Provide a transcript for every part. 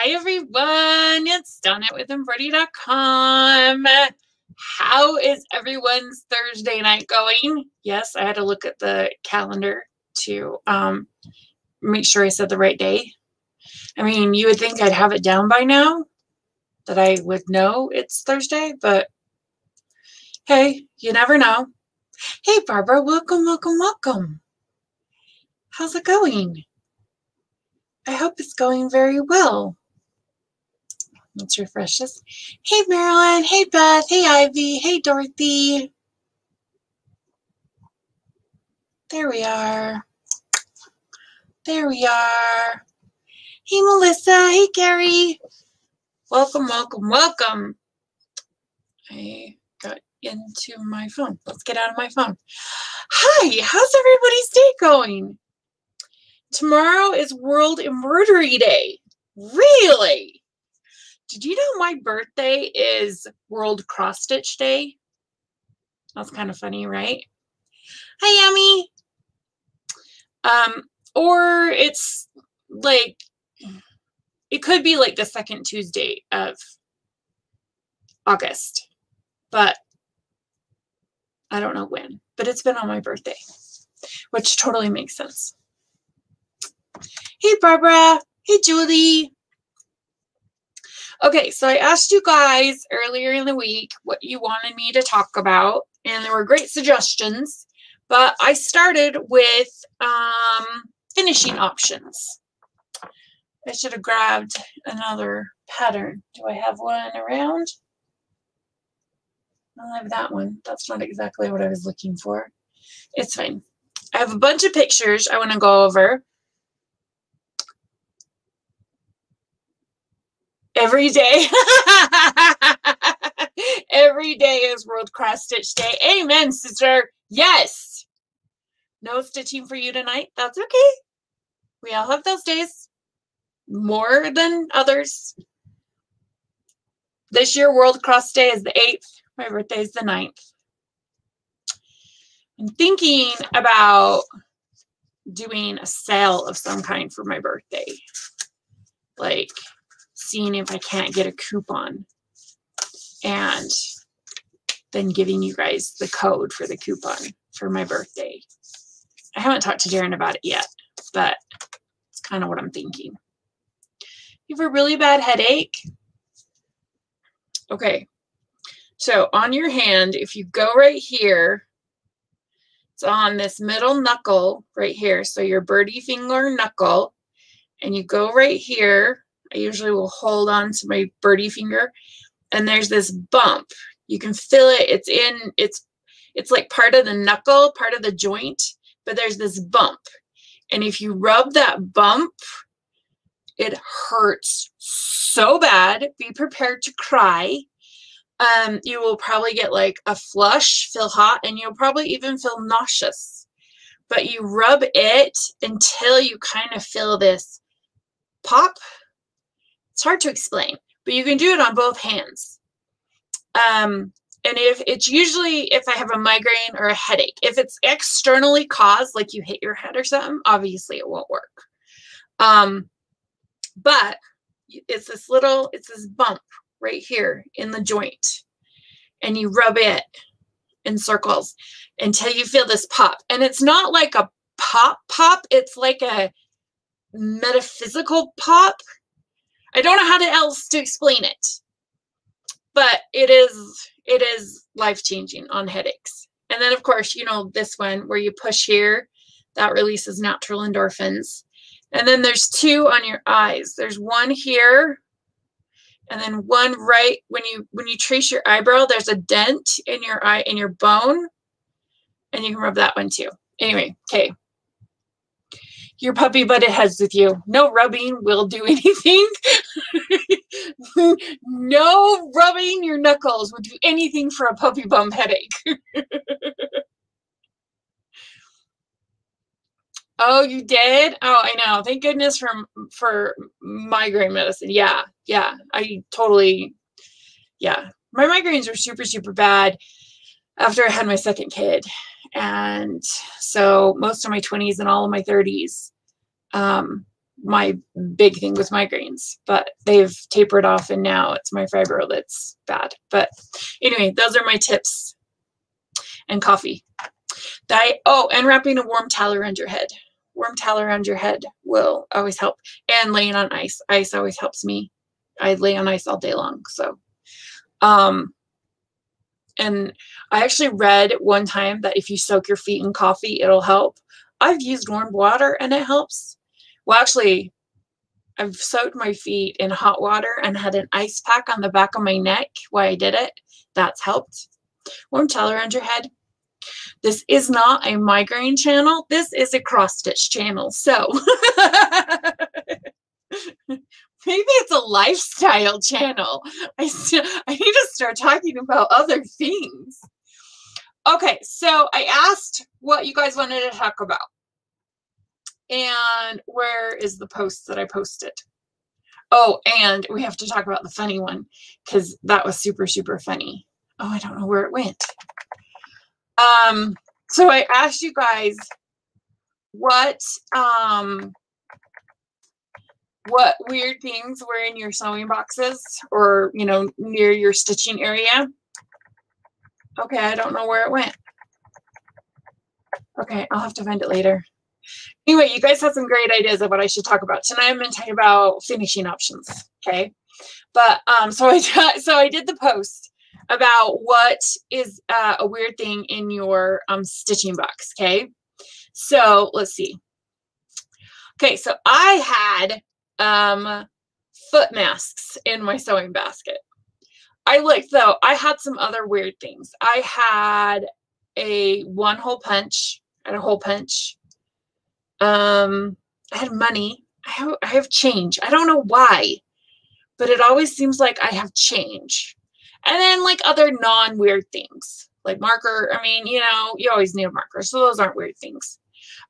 Hi, everyone. It's Donnett with Embroidery.com. How is everyone's Thursday night going? Yes, I had to look at the calendar to um, make sure I said the right day. I mean, you would think I'd have it down by now, that I would know it's Thursday, but hey, you never know. Hey, Barbara, welcome, welcome, welcome. How's it going? I hope it's going very well. Let's refresh this. Hey, Marilyn. Hey, Beth. Hey, Ivy. Hey, Dorothy. There we are. There we are. Hey, Melissa. Hey, Gary. Welcome, welcome, welcome. I got into my phone. Let's get out of my phone. Hi, how's everybody's day going? Tomorrow is World Embroidery Day. Really? Did you know my birthday is World Cross Stitch Day? That's kind of funny, right? Hi, Yummy. Um, or it's like it could be like the second Tuesday of August, but I don't know when. But it's been on my birthday, which totally makes sense. Hey, Barbara. Hey, Julie. Okay, so I asked you guys earlier in the week what you wanted me to talk about, and there were great suggestions, but I started with um, finishing options. I should have grabbed another pattern. Do I have one around? I have that one. That's not exactly what I was looking for. It's fine. I have a bunch of pictures I want to go over. Every day. every day is World Cross Stitch Day. Amen, sister. Yes. No stitching for you tonight. That's okay. We all have those days. More than others. This year, World Cross Day is the 8th. My birthday is the 9th. I'm thinking about doing a sale of some kind for my birthday. Like seeing if I can't get a coupon and then giving you guys the code for the coupon for my birthday. I haven't talked to Darren about it yet, but it's kind of what I'm thinking. You have a really bad headache? Okay. So on your hand, if you go right here, it's on this middle knuckle right here. So your birdie finger knuckle, and you go right here I usually will hold on to my birdie finger and there's this bump. You can feel it. It's in, it's, it's like part of the knuckle, part of the joint, but there's this bump. And if you rub that bump, it hurts so bad. Be prepared to cry. Um, you will probably get like a flush, feel hot, and you'll probably even feel nauseous. But you rub it until you kind of feel this pop it's hard to explain, but you can do it on both hands. Um, and if it's usually if I have a migraine or a headache, if it's externally caused, like you hit your head or something, obviously it won't work. Um, but it's this little, it's this bump right here in the joint, and you rub it in circles until you feel this pop. And it's not like a pop pop, it's like a metaphysical pop I don't know how to else to explain it, but it is it is life changing on headaches. And then of course, you know this one where you push here, that releases natural endorphins. And then there's two on your eyes. There's one here, and then one right when you when you trace your eyebrow. There's a dent in your eye in your bone, and you can rub that one too. Anyway, okay your puppy butted heads with you. No rubbing will do anything. no rubbing your knuckles would do anything for a puppy bum headache. oh, you did? Oh, I know. Thank goodness for for migraine medicine. Yeah, yeah. I totally, yeah. My migraines were super, super bad after I had my second kid. And so most of my 20s and all of my 30s, um, my big thing was migraines, but they've tapered off and now it's my fibro that's bad. But anyway, those are my tips. And coffee. Oh, and wrapping a warm towel around your head. Warm towel around your head will always help. And laying on ice. Ice always helps me. I lay on ice all day long. So, um, and I actually read one time that if you soak your feet in coffee, it'll help. I've used warm water and it helps. Well, actually, I've soaked my feet in hot water and had an ice pack on the back of my neck while I did it. That's helped. Warm towel around your head. This is not a migraine channel. This is a cross stitch channel. So maybe it's a lifestyle channel. I, I need to start talking about other things. Okay, so I asked what you guys wanted to talk about. And where is the post that I posted? Oh, and we have to talk about the funny one because that was super, super funny. Oh, I don't know where it went. Um, so I asked you guys what um what weird things were in your sewing boxes or you know near your stitching area. Okay, I don't know where it went. Okay, I'll have to find it later. Anyway, you guys have some great ideas of what I should talk about. Tonight I'm going to talk about finishing options. Okay. But um, so I so I did the post about what is uh, a weird thing in your um, stitching box. Okay. So let's see. Okay, so I had um, foot masks in my sewing basket. I like though, I had some other weird things. I had a one hole punch and a hole punch. Um, I had money. I have, I have change. I don't know why, but it always seems like I have change. And then like other non-weird things like marker. I mean, you know, you always need a marker. So those aren't weird things.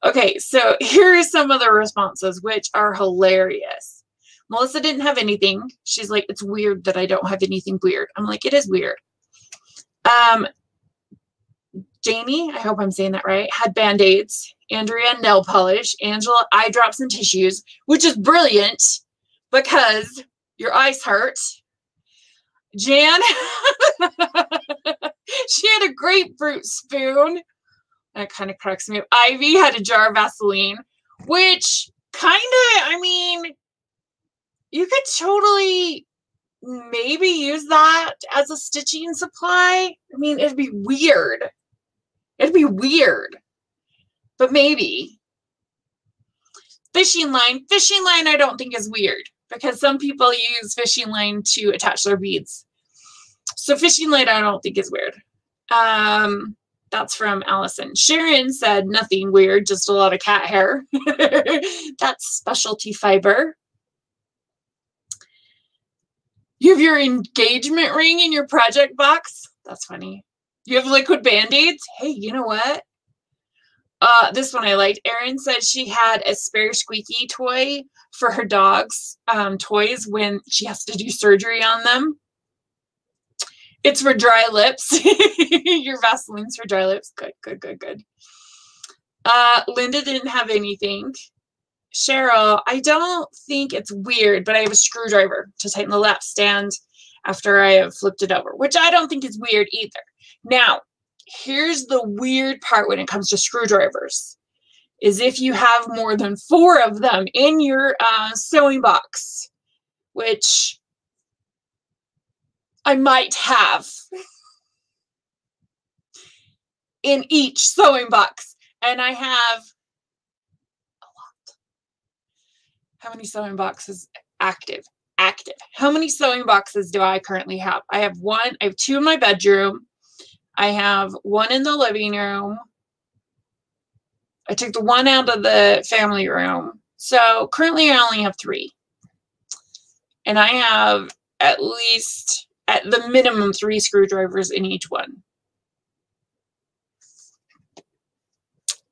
Okay, so here are some of the responses, which are hilarious. Melissa didn't have anything. She's like, it's weird that I don't have anything weird. I'm like, it is weird. Um, Jamie, I hope I'm saying that right, had band-aids. Andrea, nail polish. Angela, eye drops and tissues, which is brilliant because your eyes hurt. Jan, she had a grapefruit spoon. That kind of cracks me up. Ivy had a jar of Vaseline, which kind of, I mean, you could totally maybe use that as a stitching supply. I mean, it'd be weird. It'd be weird, but maybe. Fishing line. Fishing line, I don't think is weird because some people use fishing line to attach their beads. So fishing line, I don't think is weird. Um, that's from Allison. Sharon said nothing weird, just a lot of cat hair. that's specialty fiber. You have your engagement ring in your project box. That's funny. You have liquid band-aids. Hey, you know what? Uh, this one I liked. Erin said she had a spare squeaky toy for her dog's um, toys when she has to do surgery on them. It's for dry lips. Your Vaseline's for dry lips. Good, good, good, good. Uh, Linda didn't have anything. Cheryl, I don't think it's weird, but I have a screwdriver to tighten the lap stand after I have flipped it over, which I don't think is weird either. Now, here's the weird part when it comes to screwdrivers is if you have more than four of them in your uh, sewing box, which I might have in each sewing box. And I have a lot. How many sewing boxes active? Active. How many sewing boxes do I currently have? I have one, I have two in my bedroom. I have one in the living room. I took the one out of the family room. So currently I only have three. And I have at least, at the minimum, three screwdrivers in each one.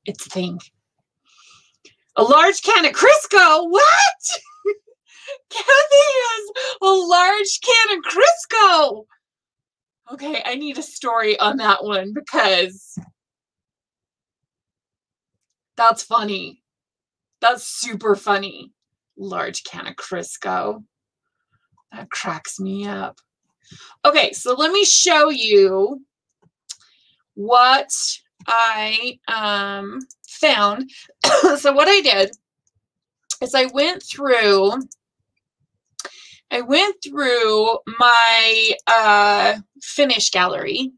It's a thing. A large can of Crisco? What? Kathy has a large can of Crisco. Okay, I need a story on that one because that's funny. That's super funny. large can of Crisco. That cracks me up. Okay, so let me show you what I um, found. so what I did is I went through I went through my uh, finish gallery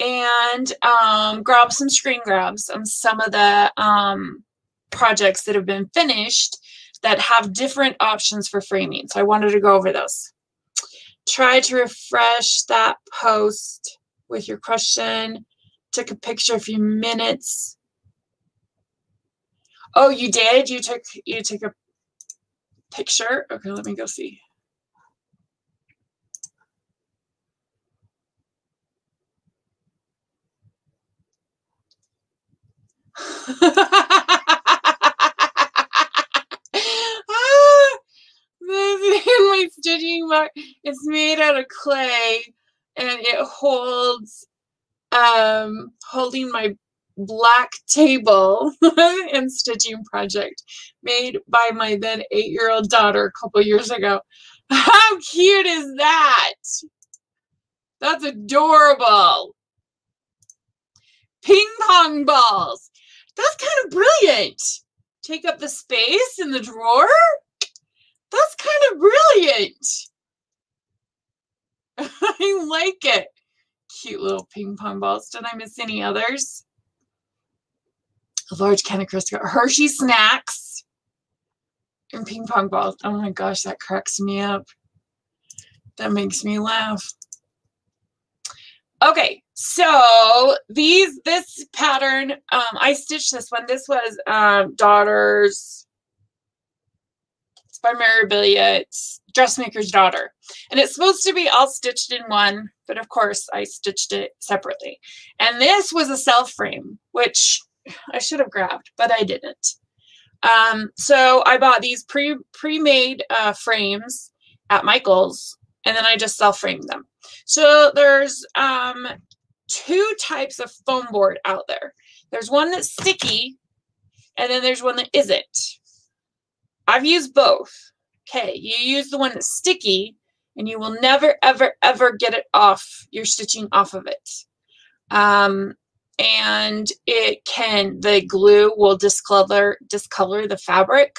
and um, grabbed some screen grabs on some of the um, projects that have been finished that have different options for framing. So I wanted to go over those. Try to refresh that post with your question. Took a picture a few minutes. Oh, you did? You took you took a picture? Okay, let me go see. my stitching mark. It's made out of clay and it holds um holding my black table and stitching project made by my then eight-year-old daughter a couple years ago. How cute is that? That's adorable. Ping pong balls. That's kind of brilliant. Take up the space in the drawer. That's kind of brilliant. I like it. Cute little ping pong balls. Did I miss any others? A large can of Crisco. Hershey snacks and ping pong balls. Oh my gosh, that cracks me up. That makes me laugh. Okay, so these this pattern, um, I stitched this one. This was um, daughter's. By Mirabilia. It's dressmaker's daughter, and it's supposed to be all stitched in one, but of course I stitched it separately. And this was a self frame, which I should have grabbed, but I didn't. Um, so I bought these pre pre-made uh, frames at Michael's, and then I just self framed them. So there's um, two types of foam board out there. There's one that's sticky, and then there's one that isn't. I've used both. Okay, you use the one that's sticky, and you will never, ever, ever get it off. You're stitching off of it. Um, and it can, the glue will discolor, discolor the fabric.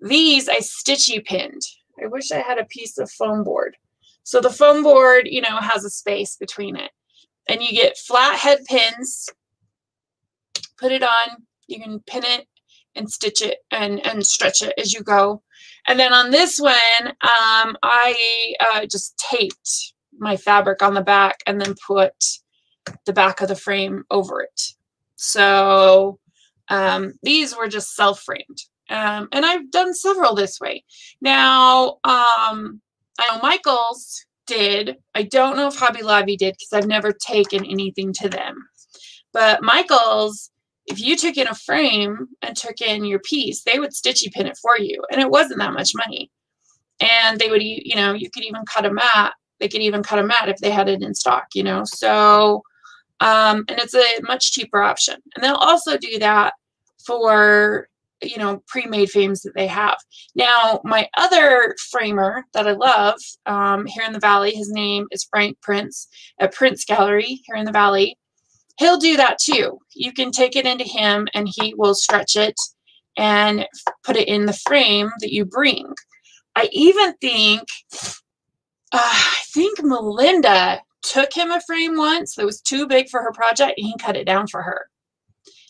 These I stitchy pinned. I wish I had a piece of foam board. So the foam board, you know, has a space between it. And you get flat head pins, put it on, you can pin it and stitch it and, and stretch it as you go. And then on this one, um, I uh, just taped my fabric on the back and then put the back of the frame over it. So um, these were just self-framed. Um, and I've done several this way. Now, um, I know Michael's did. I don't know if Hobby Lobby did because I've never taken anything to them. But Michael's, if you took in a frame and took in your piece, they would stitchy pin it for you. And it wasn't that much money. And they would, you know, you could even cut a mat. They could even cut a mat if they had it in stock, you know. So, um, and it's a much cheaper option. And they'll also do that for you know, pre-made frames that they have. Now, my other framer that I love um, here in the Valley, his name is Frank Prince at Prince Gallery here in the Valley. He'll do that too. You can take it into him and he will stretch it and put it in the frame that you bring. I even think, uh, I think Melinda took him a frame once that was too big for her project and he cut it down for her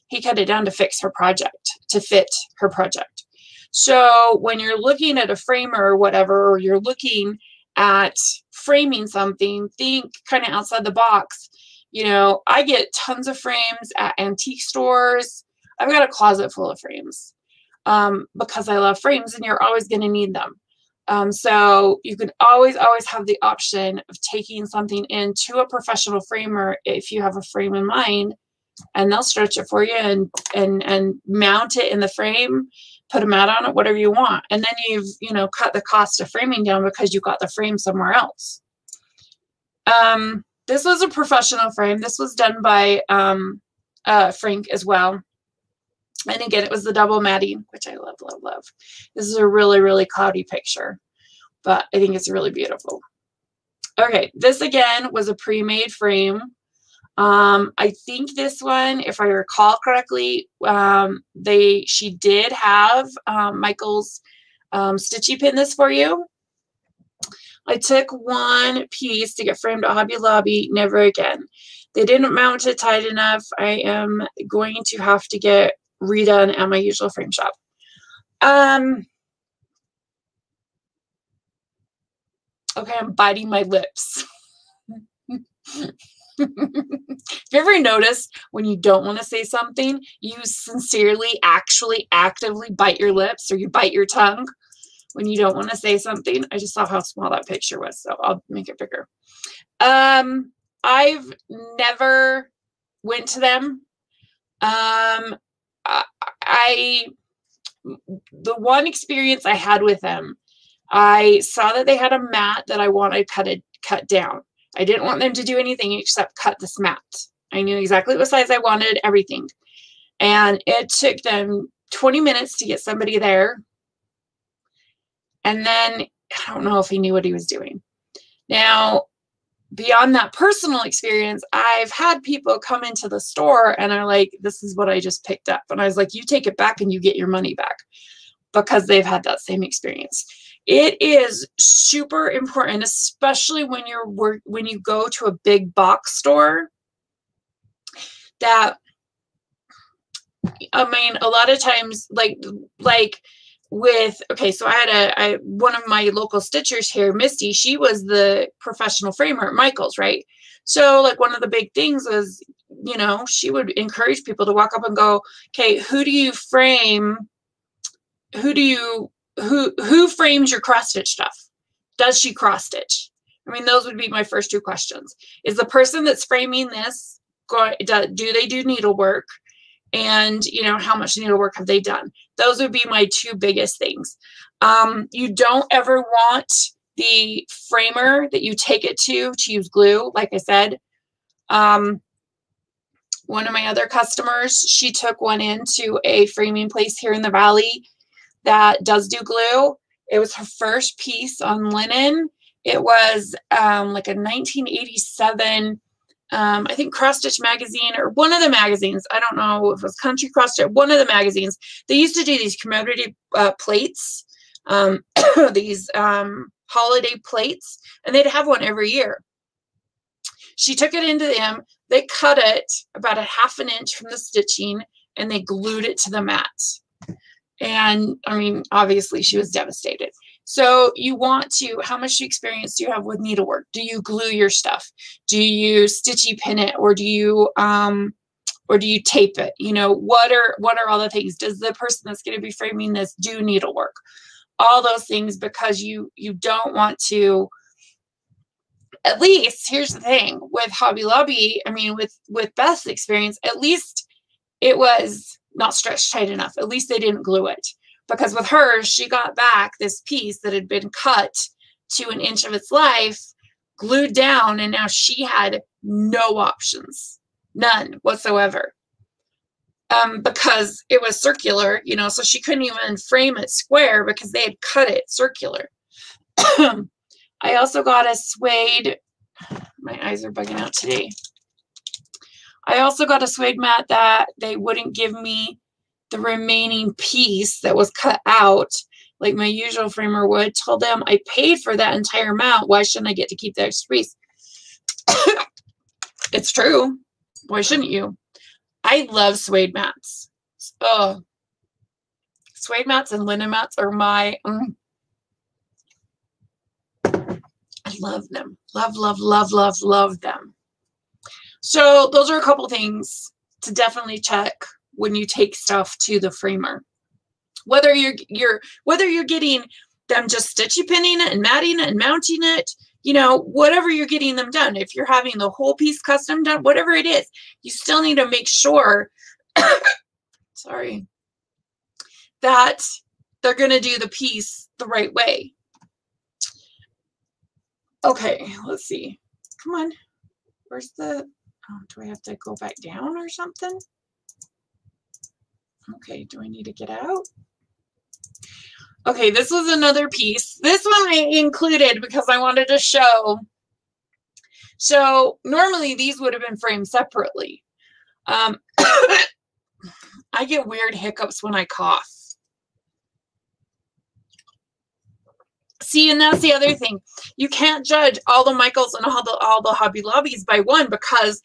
he cut it down to fix her project, to fit her project. So when you're looking at a framer or whatever, or you're looking at framing something, think kind of outside the box. You know, I get tons of frames at antique stores. I've got a closet full of frames um, because I love frames and you're always going to need them. Um, so you can always, always have the option of taking something into a professional framer if you have a frame in mind and they'll stretch it for you and and and mount it in the frame put a mat on it whatever you want and then you've you know cut the cost of framing down because you got the frame somewhere else um this was a professional frame this was done by um uh frank as well And again, it was the double matting, which I love, love, love. This is a really, really cloudy picture, but I think it's really beautiful. Okay, this again was a pre-made frame. Um, I think this one, if I recall correctly, um, they she did have um, Michael's um, stitchy pin this for you. I took one piece to get framed at Hobby Lobby, never again. They didn't mount it tight enough. I am going to have to get redone at my usual frame shop. Um, okay, I'm biting my lips. Have you ever noticed when you don't want to say something, you sincerely, actually, actively bite your lips or you bite your tongue when you don't want to say something? I just saw how small that picture was, so I'll make it bigger. Um, I've never went to them. Um, I, the one experience I had with them, I saw that they had a mat that I wanted cut it cut down. I didn't want them to do anything except cut this mat. I knew exactly what size I wanted, everything. And it took them 20 minutes to get somebody there. And then I don't know if he knew what he was doing. Now, beyond that personal experience, I've had people come into the store and are like, this is what I just picked up. And I was like, you take it back and you get your money back because they've had that same experience. It is super important, especially when you're work when you go to a big box store that I mean, a lot of times, like, like with okay so i had a I, one of my local stitchers here misty she was the professional framer at michael's right? So like one of the big things was you know she would encourage people to walk up and go okay who do you frame who do you who who frames your cross stitch stuff? Does she cross stitch i mean those would be my first two questions. Is the person that's framing this go do, do they do needlework and you know how much needlework have they done? Those would be my two biggest things. Um, you don't ever want the framer that you take it to to use glue like i said. Um, one of my other customers she took one into a framing place here in the valley that does do glue. It was her first piece on linen. It was um, like a 1987 um, I think Cross Stitch Magazine or one of the magazines. I don't know if it was Country Cross Stitch, one of the magazines. They used to do these commemorative uh, plates, um, these um, holiday plates, and they'd have one every year. She took it into them. They cut it about a half an inch from the stitching and they glued it to the mat. And I mean, obviously, she was devastated. So you want to, how much experience do you have with needlework? Do you glue your stuff? Do you stitchy pin it or do you, um, or do you tape it? You know, what are, what are all the things? Does the person that's going to be framing this do needlework? All those things because you, you don't want to, at least here's the thing with Hobby Lobby, I mean, with, with Beth's experience, at least it was not stretched tight enough. At least they didn't glue it because with her, she got back this piece that had been cut to an inch of its life, glued down, and now she had no options, none whatsoever. Um, because it was circular, you know, so she couldn't even frame it square because they had cut it circular. I also got a suede, my eyes are bugging out today. I also got a suede mat that they wouldn't give me the remaining piece that was cut out like my usual framer would, told them I paid for that entire amount. Why shouldn't I get to keep the extra piece? it's true. Why shouldn't you? I love suede mats. Oh, suede mats and linen mats are my. Mm. I love them. Love, love, love, love, love them. So those are a couple things to definitely check when you take stuff to the framer. Whether you're you're whether you're getting them just stitchy pinning it and matting it and mounting it, you know, whatever you're getting them done. If you're having the whole piece custom done, whatever it is, you still need to make sure sorry that they're going to do the piece the right way. Okay, let's see. Come on. Where's the, oh, do I have to go back down or something? Okay, do I need to get out? Okay, this was another piece. This one I included because I wanted to show. So normally these would have been framed separately. Um, I get weird hiccups when I cough. See, and that's the other thing. You can't judge all the Michaels and all the all the Hobby Lobbies by one because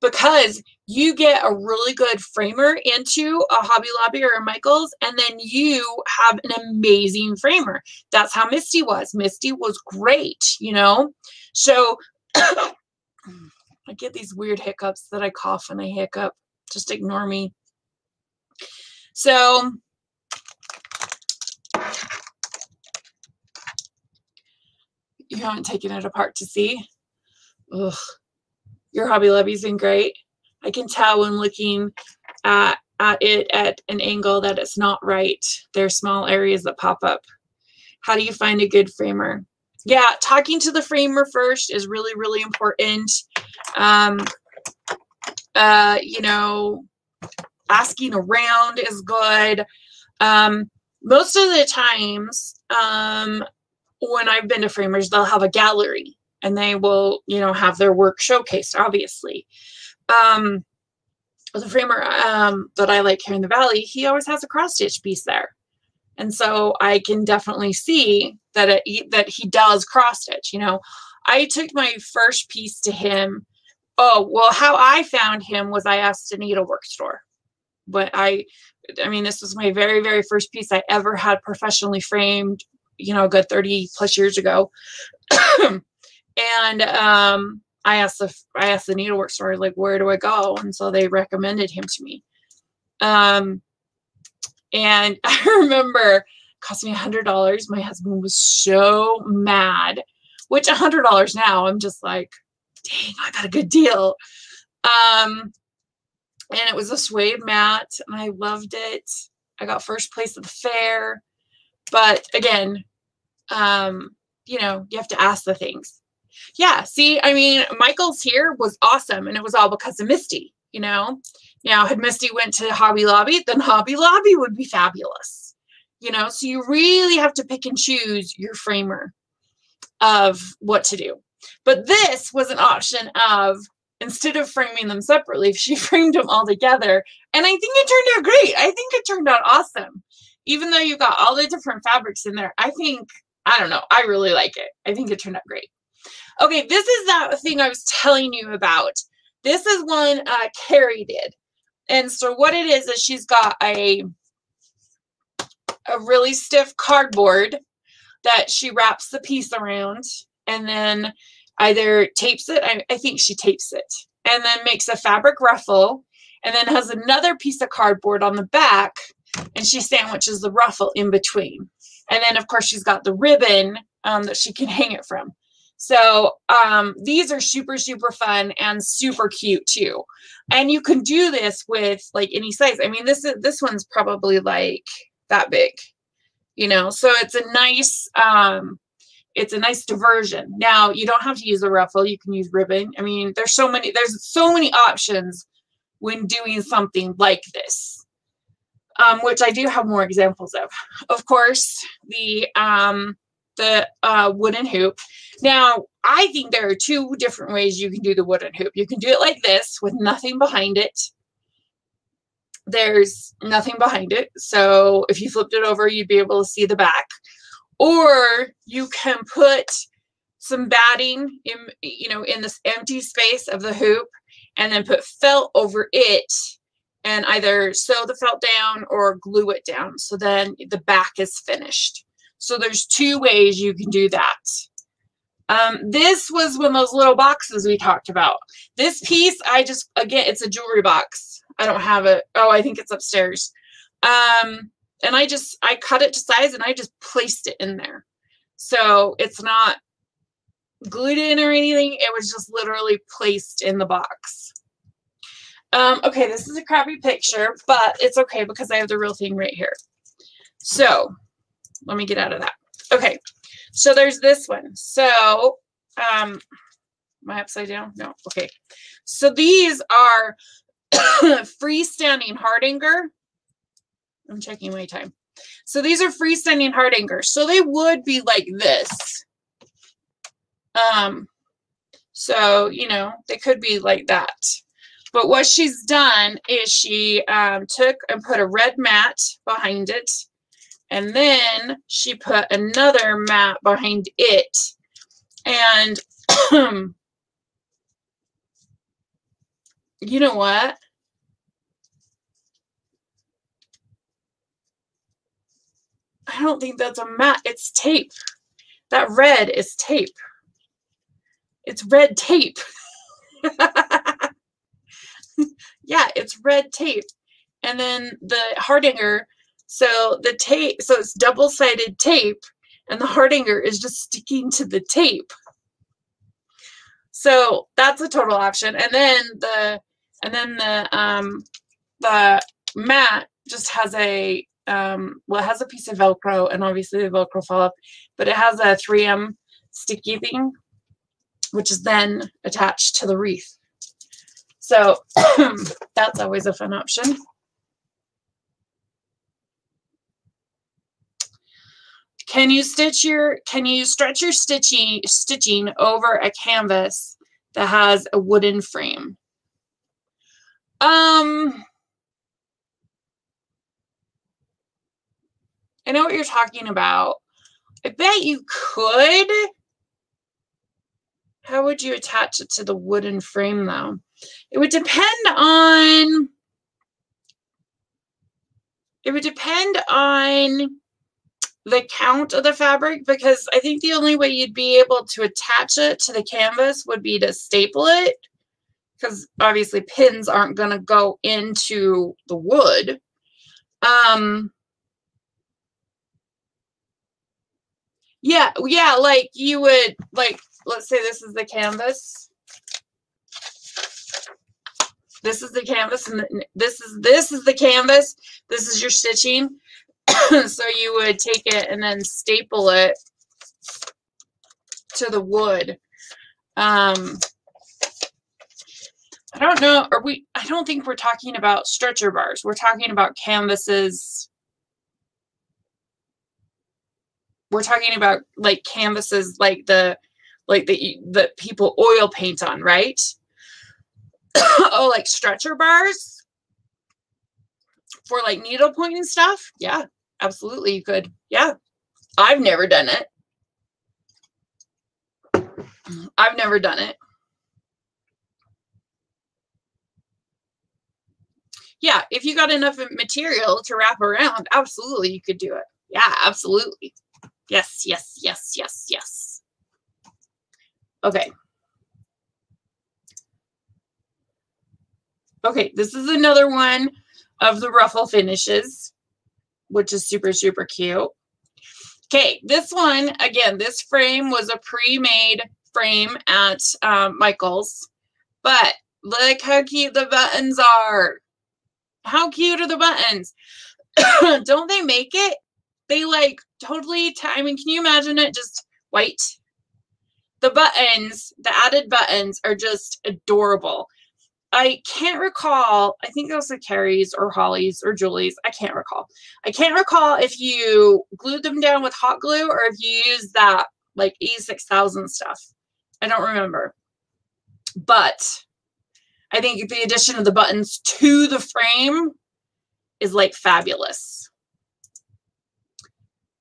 because you get a really good framer into a Hobby Lobby or a Michaels, and then you have an amazing framer. That's how Misty was. Misty was great, you know? So I get these weird hiccups that I cough and I hiccup. Just ignore me. So you haven't taken it apart to see. Ugh. Your Hobby Lobby's been great. I can tell when looking at, at it at an angle that it's not right. There are small areas that pop up. How do you find a good framer? Yeah, talking to the framer first is really, really important. Um, uh, you know, asking around is good. Um, most of the times, um, when I've been to framers, they'll have a gallery and they will, you know, have their work showcased, obviously. Um, the framer um, that I like here in the Valley, he always has a cross stitch piece there. And so I can definitely see that it, that he does cross stitch. You know, I took my first piece to him. Oh, well, how I found him was I asked a needlework store. But I, I mean, this was my very, very first piece I ever had professionally framed, you know, a good 30 plus years ago. and um, I asked the I asked the needlework store like where do I go, and so they recommended him to me. Um, and I remember cost me a hundred dollars. My husband was so mad, which a hundred dollars now I'm just like, dang, I got a good deal. Um, and it was a suede mat, and I loved it. I got first place at the fair, but again, um, you know, you have to ask the things yeah, see, I mean, Michael's here was awesome, and it was all because of Misty, you know. Now, had Misty went to Hobby Lobby, then Hobby Lobby would be fabulous, you know. So you really have to pick and choose your framer of what to do. But this was an option of instead of framing them separately, she framed them all together, and I think it turned out great. I think it turned out awesome, even though you got all the different fabrics in there. I think I don't know. I really like it. I think it turned out great. Okay, this is that thing I was telling you about. This is one uh, Carrie did. And so what it is is she's got a a really stiff cardboard that she wraps the piece around and then either tapes it, I, I think she tapes it, and then makes a fabric ruffle and then has another piece of cardboard on the back and she sandwiches the ruffle in between. And then, of course, she's got the ribbon um, that she can hang it from. So um, these are super, super fun and super cute too. And you can do this with like any size. I mean, this is this one's probably like that big, you know. So it's a nice um, it's a nice diversion. Now you don't have to use a ruffle. You can use ribbon. I mean, there's so many there's so many options when doing something like this. Um, which I do have more examples of. Of course, the um, the uh, wooden hoop. Now, I think there are two different ways you can do the wooden hoop. You can do it like this with nothing behind it. There's nothing behind it. So if you flipped it over, you'd be able to see the back. Or you can put some batting in, you know, in this empty space of the hoop and then put felt over it and either sew the felt down or glue it down. So then the back is finished. So there's two ways you can do that. Um, this was one of those little boxes we talked about. This piece, I just, again, it's a jewelry box. I don't have it. Oh, I think it's upstairs. Um, and I just, I cut it to size and I just placed it in there. So it's not glued in or anything. It was just literally placed in the box. Um, okay, this is a crappy picture, but it's okay because I have the real thing right here. So let me get out of that. Okay, so there's this one. So, um, am I upside down? No. Okay. So these are freestanding Hardanger. I'm checking my time. So these are freestanding Hardangers. So they would be like this. Um, so, you know, they could be like that. But what she's done is she um, took and put a red mat behind it. And then she put another mat behind it. And you know what? I don't think that's a mat. It's tape. That red is tape. It's red tape. yeah, it's red tape. And then the Hardanger, so the tape, so it's double-sided tape, and the Hardanger is just sticking to the tape. So that's a total option. And then the and then the um the mat just has a um well it has a piece of velcro and obviously the velcro fall up but it has a 3m sticky thing which is then attached to the wreath so that's always a fun option can you stitch your can you stretch your stitching stitching over a canvas that has a wooden frame um I know what you're talking about. I bet you could. How would you attach it to the wooden frame though? It would depend on it would depend on the count of the fabric because I think the only way you'd be able to attach it to the canvas would be to staple it because obviously pins aren't going to go into the wood. Um, Yeah, yeah, like you would like let's say this is the canvas. This is the canvas and this is this is the canvas. This is your stitching. so you would take it and then staple it to the wood. Um I don't know, are we I don't think we're talking about stretcher bars. We're talking about canvases we're talking about like canvases like the like the that people oil paint on, right? oh, like stretcher bars for like needlepoint and stuff. Yeah, absolutely, you could. Yeah, I've never done it. I've never done it. Yeah, if you got enough material to wrap around, absolutely, you could do it. Yeah, absolutely. Yes, yes, yes, yes, yes. Okay. Okay, this is another one of the ruffle finishes, which is super, super cute. Okay, this one, again, this frame was a pre-made frame at um, Michael's, but look how cute the buttons are. How cute are the buttons? Don't they make it they like totally, I mean, can you imagine it just white? The buttons, the added buttons are just adorable. I can't recall, I think was the Carrie's or Holly's or Julie's. I can't recall. I can't recall if you glued them down with hot glue or if you used that like E6000 stuff. I don't remember. But I think the addition of the buttons to the frame is like fabulous.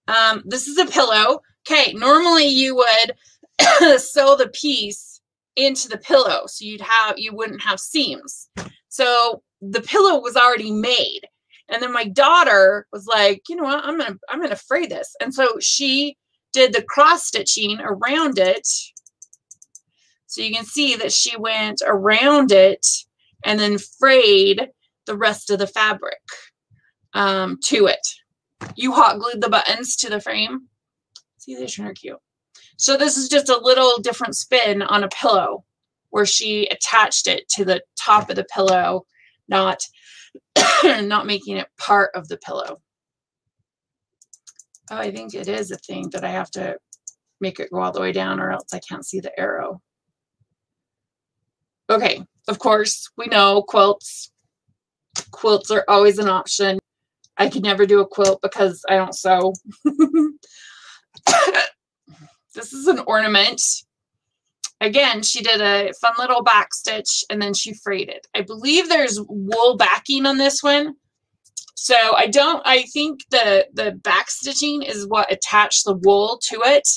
Um, this is a pillow. Okay, normally you would sew the piece into the pillow so you'd have you wouldn't have seams. So the pillow was already made. And then my daughter was like, you know what, I'm gonna I'm gonna fray this. And so she did the cross stitching around it. So you can see that she went around it and then frayed the rest of the fabric um, to it you hot glued the buttons to the frame. See, they are cute. So this is just a little different spin on a pillow where she attached it to the top of the pillow, not, not making it part of the pillow. Oh, I think it is a thing that I have to make it go all the way down or else I can't see the arrow. Okay, of course, we know quilts. Quilts are always an option. I could never do a quilt because I don't sew. this is an ornament. Again, she did a fun little back stitch and then she frayed it. I believe there's wool backing on this one. So I don't, I think the, the back stitching is what attached the wool to it.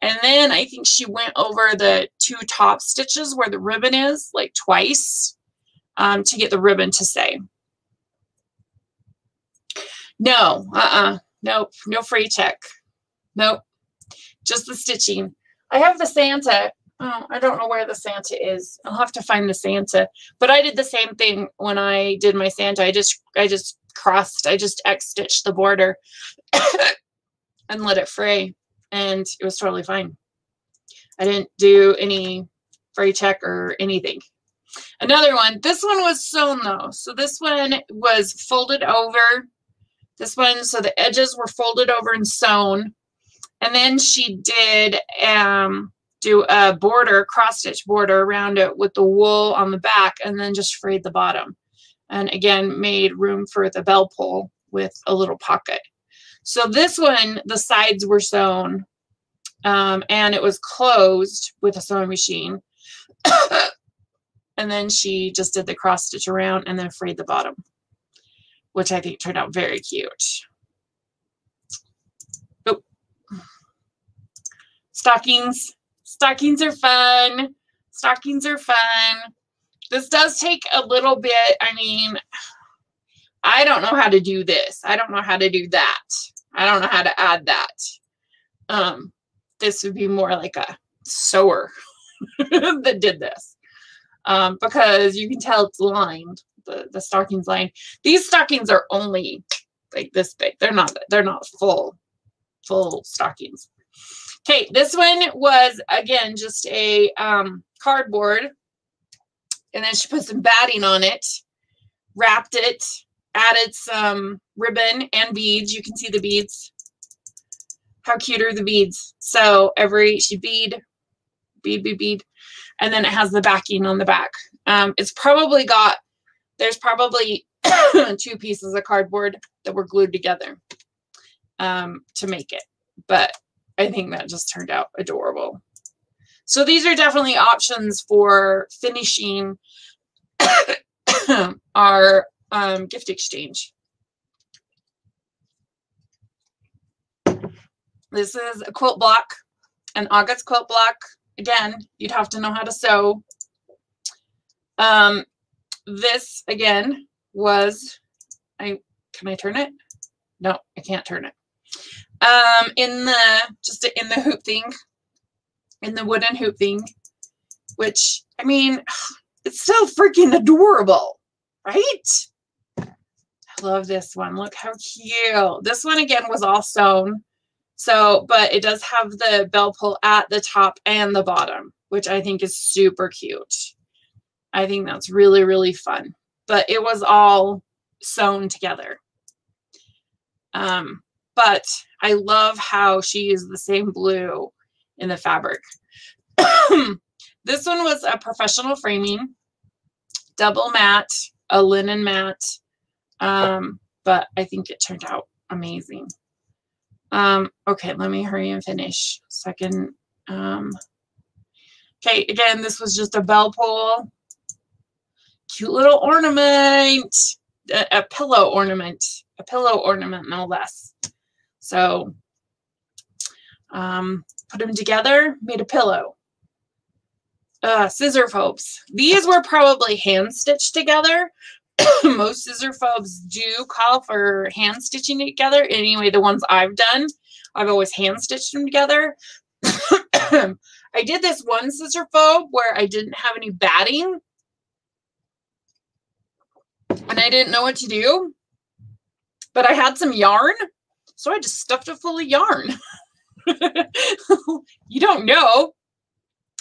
And then I think she went over the two top stitches where the ribbon is like twice um, to get the ribbon to say. No, uh-uh, nope, no fray check. Nope, just the stitching. I have the Santa. Oh, I don't know where the Santa is. I'll have to find the Santa. But I did the same thing when I did my Santa. I just, I just crossed, I just X stitched the border and let it fray. And it was totally fine. I didn't do any fray check or anything. Another one. This one was sewn though. So this one was folded over. This one, so the edges were folded over and sewn. And then she did um, do a border, cross stitch border around it with the wool on the back and then just frayed the bottom. And again, made room for the bell pull with a little pocket. So this one, the sides were sewn um, and it was closed with a sewing machine. and then she just did the cross stitch around and then frayed the bottom, which I think turned out very cute. Stockings. Stockings are fun. Stockings are fun. This does take a little bit. I mean, I don't know how to do this. I don't know how to do that. I don't know how to add that. Um, this would be more like a sewer that did this um, because you can tell it's lined. The the stockings lined. These stockings are only like this big. They're not they're not full full stockings. Okay, this one was again just a um, cardboard, and then she put some batting on it, wrapped it, added some ribbon and beads. You can see the beads. How cute are the beads? So every she bead, bead, bead, bead, and then it has the backing on the back. Um, it's probably got, there's probably two pieces of cardboard that were glued together um, to make it. But I think that just turned out adorable. So these are definitely options for finishing our um, gift exchange. This is a quilt block, an August quilt block again, you'd have to know how to sew. Um, this again was, I can I turn it? No, I can't turn it. Um, in the just in the hoop thing, in the wooden hoop thing, which I mean, it's so freaking adorable, right? I love this one. Look how cute. This one again was all sewn. So, but it does have the bell pull at the top and the bottom, which I think is super cute. I think that's really, really fun. But it was all sewn together. Um, but I love how she used the same blue in the fabric. this one was a professional framing, double mat, a linen mat. Um, but I think it turned out amazing. Um, okay, let me hurry and finish can, um, okay, again, this was just a bell pull. Cute little ornament, a, a pillow ornament, a pillow ornament, no less. So, um, put them together, made a pillow. Uh, scissor fobs. These were probably hand stitched together, most scissor fobs do call for hand stitching together. Anyway, the ones I've done, I've always hand stitched them together. I did this one scissor fob where I didn't have any batting. And I didn't know what to do. But I had some yarn. So I just stuffed it full of yarn. you don't know.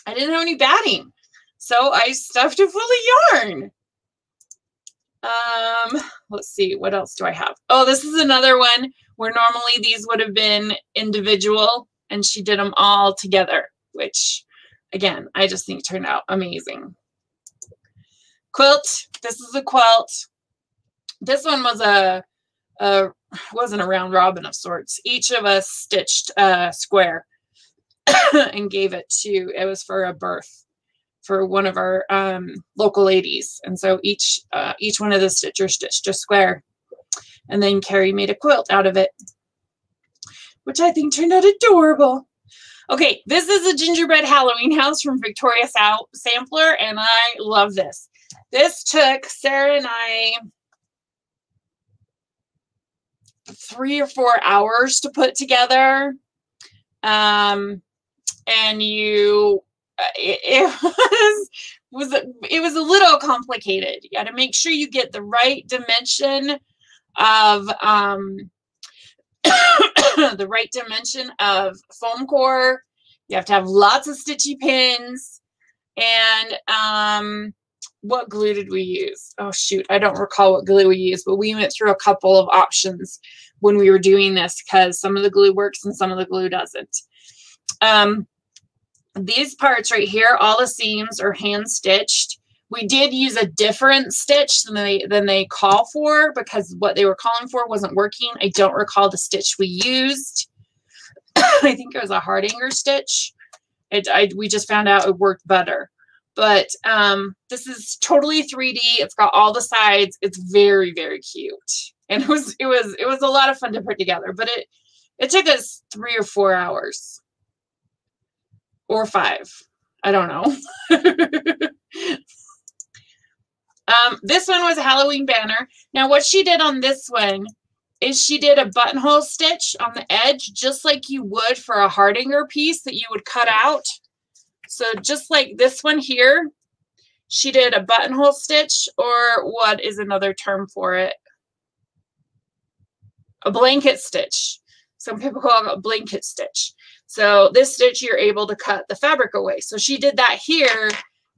I didn't have any batting. So I stuffed it full of yarn. Um, let's see, what else do I have? Oh, this is another one where normally these would have been individual and she did them all together, which again, I just think turned out amazing. Quilt, this is a quilt. This one was a, a wasn't a round robin of sorts. Each of us stitched a square and gave it to it was for a birth for one of our um, local ladies, and so each uh, each one of the stitchers stitched a square, and then Carrie made a quilt out of it, which I think turned out adorable. Okay, this is a gingerbread Halloween house from Victoria Sampler, and I love this. This took Sarah and I three or four hours to put together. Um, and you, uh, it, it was was it was a little complicated. You got to make sure you get the right dimension of um, the right dimension of foam core. You have to have lots of stitchy pins. And um, what glue did we use? Oh, shoot. I don't recall what glue we used, but we went through a couple of options when we were doing this because some of the glue works and some of the glue doesn't. Um, these parts right here, all the seams are hand stitched. We did use a different stitch than they than they call for because what they were calling for wasn't working. I don't recall the stitch we used. I think it was a Hardanger stitch. It I, we just found out it worked better. But um, this is totally 3D. It's got all the sides. It's very very cute, and it was it was it was a lot of fun to put together. But it it took us three or four hours or five. I don't know. Um, this one was a Halloween banner. Now, what she did on this one is she did a buttonhole stitch on the edge, just like you would for a Hardanger piece that you would cut out. So just like this one here, she did a buttonhole stitch, or what is another term for it? A blanket stitch. Some people call it a blanket stitch. So this stitch, you're able to cut the fabric away. So she did that here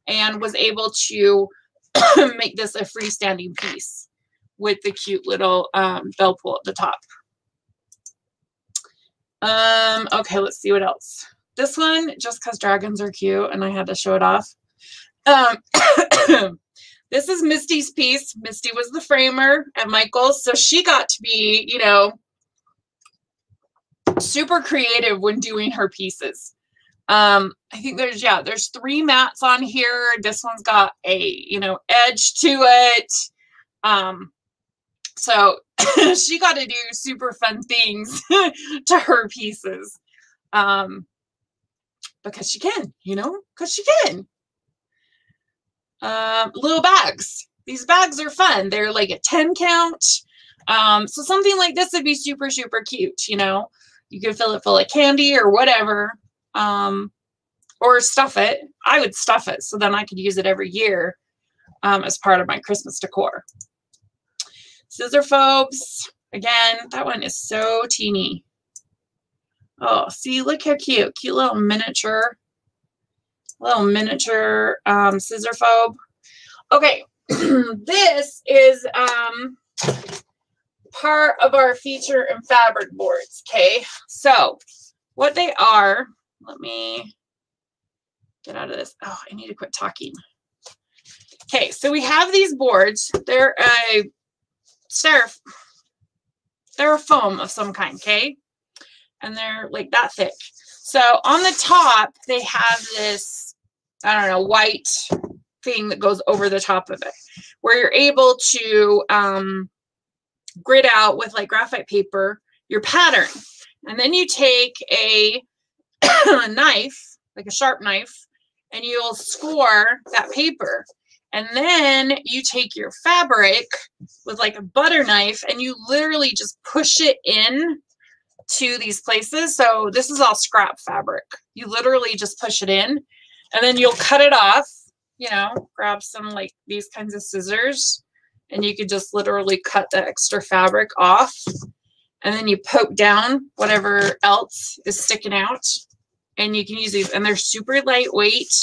and was able to make this a freestanding piece with the cute little um, bell pull at the top. Um, okay, let's see what else. This one, just because dragons are cute and I had to show it off. Um, this is Misty's piece. Misty was the framer at Michael's, so she got to be, you know, super creative when doing her pieces. Um, I think there's, yeah, there's three mats on here. This one's got a, you know, edge to it. Um, so she got to do super fun things to her pieces. Um, because she can, you know, because she can. Um, little bags. These bags are fun. They're like a 10 count. Um, so something like this would be super, super cute, you know. You could fill it full of candy or whatever um, or stuff it. I would stuff it so then I could use it every year um, as part of my Christmas decor. Scissor fobs. Again, that one is so teeny. Oh, see, look how cute. Cute little miniature, little miniature um, scissor fob. Okay, this is um, part of our feature and fabric boards, okay? So what they are let me get out of this. Oh, I need to quit talking. Okay, so we have these boards. They're a styrofoam. They're a foam of some kind, okay? And they're like that thick. So on the top, they have this, I don't know, white thing that goes over the top of it, where you're able to um, grid out with like graphite paper your pattern. And then you take a a knife, like a sharp knife, and you'll score that paper. And then you take your fabric with like a butter knife and you literally just push it in to these places. So this is all scrap fabric. You literally just push it in and then you'll cut it off, you know, grab some like these kinds of scissors and you could just literally cut the extra fabric off. And then you poke down whatever else is sticking out and you can use these and they're super lightweight.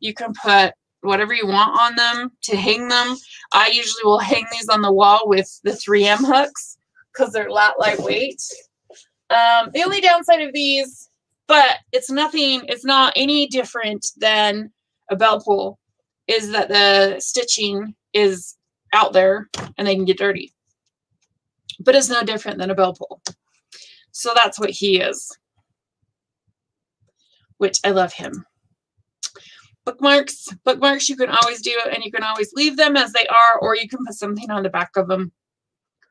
You can put whatever you want on them to hang them. I usually will hang these on the wall with the 3M hooks because they're a lot lightweight. Um, the only downside of these, but it's nothing, it's not any different than a bell pull, is that the stitching is out there and they can get dirty. but it's no different than a bell pull. So that's what he is, which I love him. Bookmarks, bookmarks you can always do, and you can always leave them as they are, or you can put something on the back of them.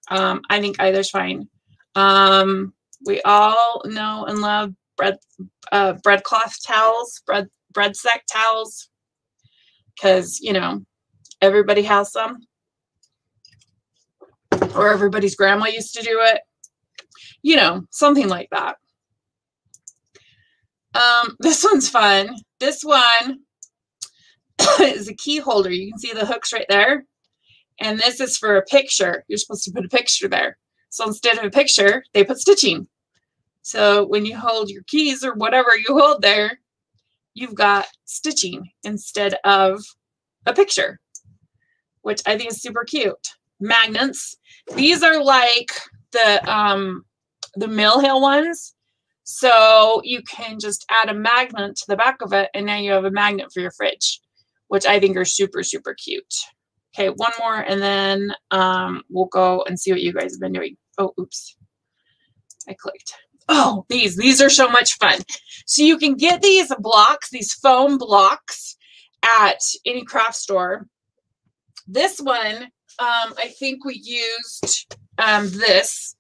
Um, I think either's fine. Um, we all know and love bread, uh, bread cloth towels, bread, bread sack towels, because, you know, everybody has some. Or everybody's grandma used to do it. You know, something like that. Um, this one's fun. This one is a key holder. You can see the hooks right there. And this is for a picture. You're supposed to put a picture there. So instead of a picture, they put stitching. So when you hold your keys or whatever you hold there, you've got stitching instead of a picture, which I think is super cute. Magnets. These are like the um, the Mill Hill ones. So you can just add a magnet to the back of it, and now you have a magnet for your fridge, which I think are super, super cute. Okay, one more, and then um, we'll go and see what you guys have been doing. Oh, oops. I clicked. Oh, these. These are so much fun. So you can get these blocks, these foam blocks at any craft store. This one, um, I think we used um, this.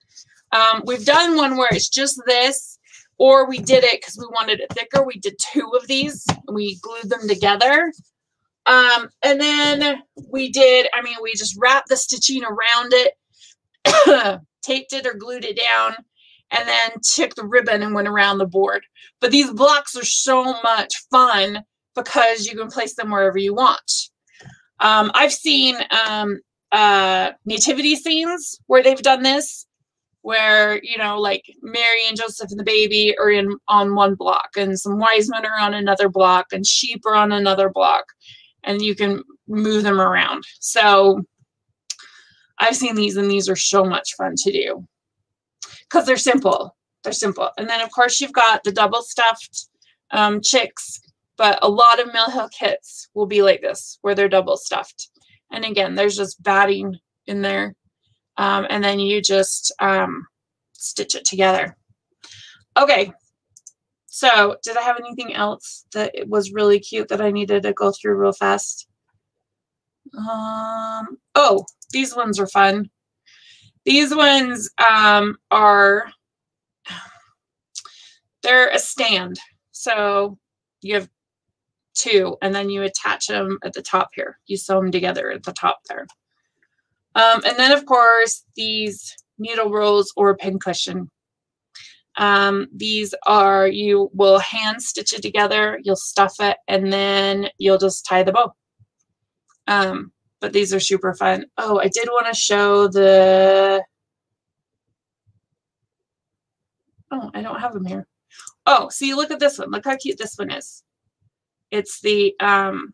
Um, we've done one where it's just this, or we did it because we wanted it thicker. We did two of these. And we glued them together. Um, and then we did, I mean, we just wrapped the stitching around it, taped it or glued it down, and then took the ribbon and went around the board. But these blocks are so much fun because you can place them wherever you want. Um, I've seen um, uh, nativity scenes where they've done this, where you know, like Mary and Joseph and the baby are in on one block, and some wise men are on another block, and sheep are on another block, and you can move them around. So I've seen these and these are so much fun to do because they're simple. They're simple. And then of course you've got the double stuffed um, chicks, but a lot of Mill Hill kits will be like this where they're double stuffed. And again, there's just batting in there. Um, and then you just um, stitch it together. Okay, so did I have anything else that was really cute that I needed to go through real fast? Um, oh, these ones are fun. These ones um, are, they're a stand. So you have two, and then you attach them at the top here. You sew them together at the top there. Um, and then, of course, these needle rolls or pin cushion. Um, these are, you will hand stitch it together, you'll stuff it, and then you'll just tie the bow. Um, but these are super fun. Oh, I did want to show the, oh, I don't have them here. Oh, see, look at this one. Look how cute this one is. It's the um,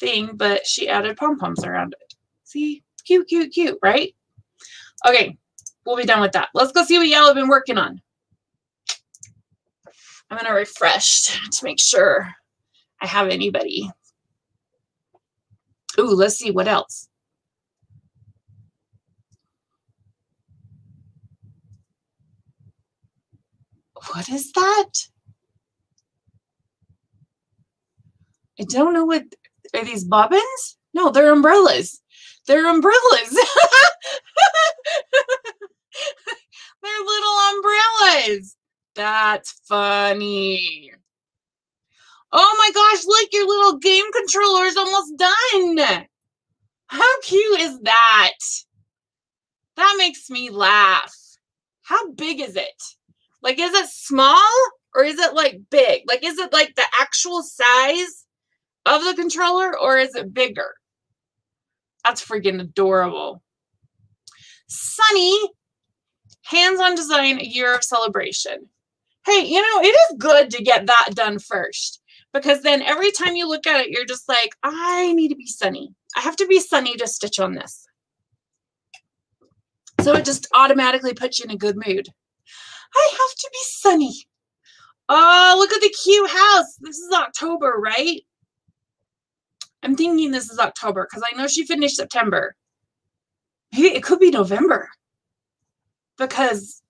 thing, but she added pom-poms around it. See, cute, cute, cute, right? Okay, we'll be done with that. Let's go see what y'all have been working on. I'm going to refresh to make sure I have anybody. Ooh, let's see what else. What is that? I don't know what are these bobbins? No, they're umbrellas. They're umbrellas. they're little umbrellas. That's funny. Oh my gosh, look, your little game controller is almost done. How cute is that? That makes me laugh. How big is it? Like, is it small or is it like big? Like, is it like the actual size of the controller or is it bigger? That's freaking adorable. Sunny, hands-on design, a year of celebration hey, you know, it is good to get that done first because then every time you look at it, you're just like, I need to be sunny. I have to be sunny to stitch on this. So it just automatically puts you in a good mood. I have to be sunny. Oh, look at the cute house. This is October, right? I'm thinking this is October because I know she finished September. It could be November. because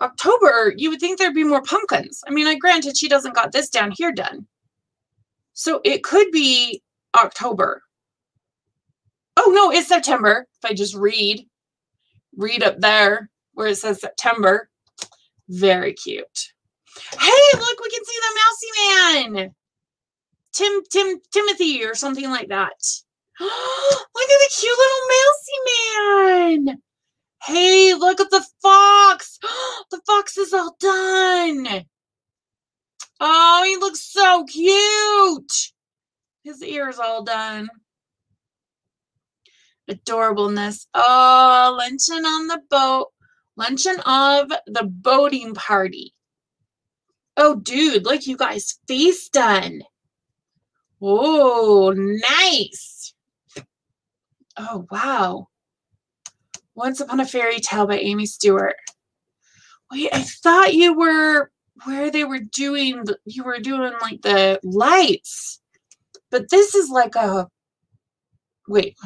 October, you would think there'd be more pumpkins. I mean, I granted she doesn't got this down here done. So it could be October. Oh no, it's September. If I just read, read up there where it says September. Very cute. Hey, look, we can see the mousy man. Tim Tim Timothy or something like that. look at the cute little mousy man. Hey, look at the fox. the fox is all done. Oh, he looks so cute. His ear's all done. Adorableness. Oh, luncheon on the boat. Luncheon of the boating party. Oh, dude, look, you guys face done. Oh, nice. Oh, wow. Once Upon a Fairy Tale by Amy Stewart. Wait, I thought you were where they were doing, you were doing like the lights. But this is like a, wait,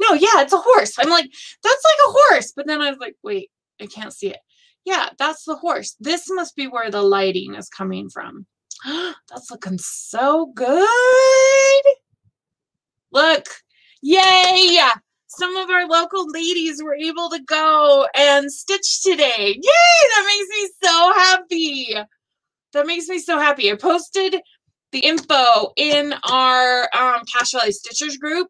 no, yeah, it's a horse. I'm like, that's like a horse. But then I was like, wait, I can't see it. Yeah, that's the horse. This must be where the lighting is coming from. that's looking so good. Look, yay! some of our local ladies were able to go and stitch today. Yay! That makes me so happy. That makes me so happy. I posted the info in our um, Cache Valley Stitchers group.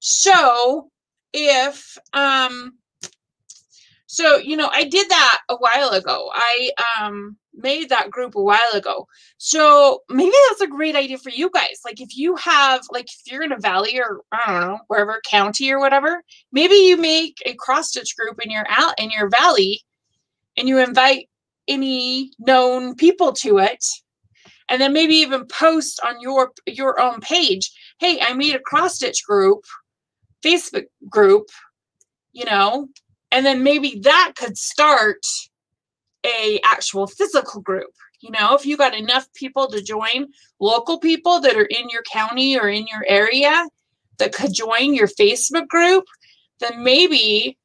So if um, so you know i did that a while ago i um made that group a while ago so maybe that's a great idea for you guys like if you have like if you're in a valley or i don't know wherever county or whatever maybe you make a cross stitch group in your out in your valley and you invite any known people to it. And then maybe even post on your your own page hey i made a cross stitch group facebook group you know? And then maybe that could start a actual physical group you know? If you got enough people to join local people that are in your county or in your area that could join your facebook group then maybe